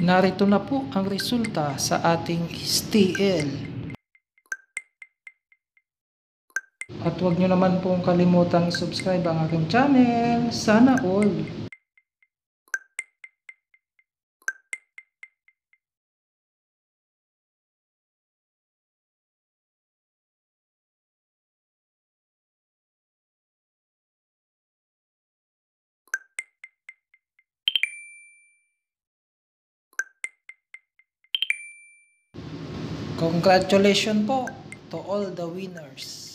Narito na po ang resulta sa ating STL. At huwag nyo naman pong kalimutang subscribe ang aking channel. Sana all. Congratulations po to all the winners.